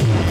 Yeah.